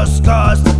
Just scars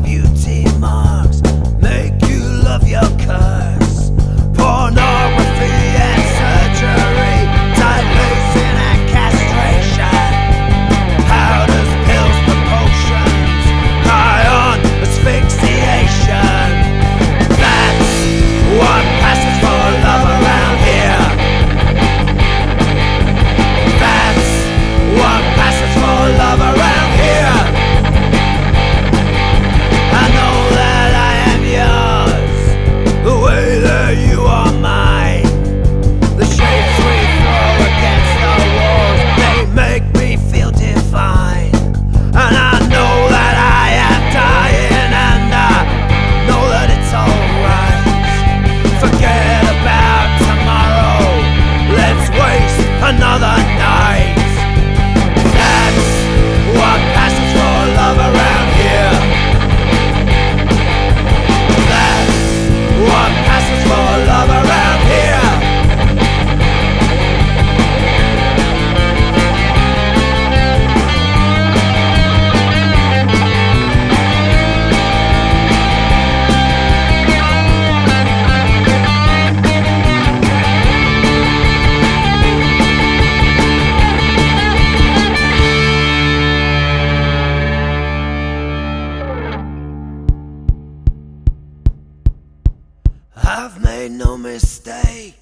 I've made no mistake.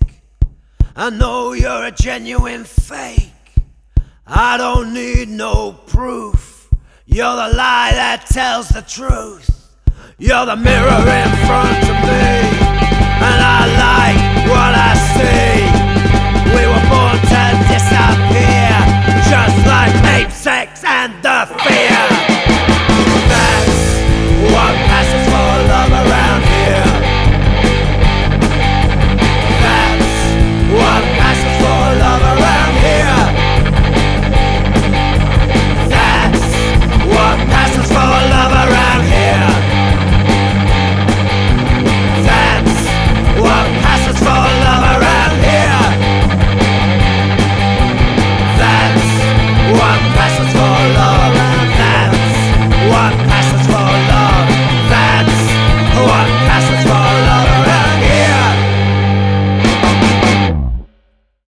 I know you're a genuine fake. I don't need no proof. You're the lie that tells the truth. You're the mirror in front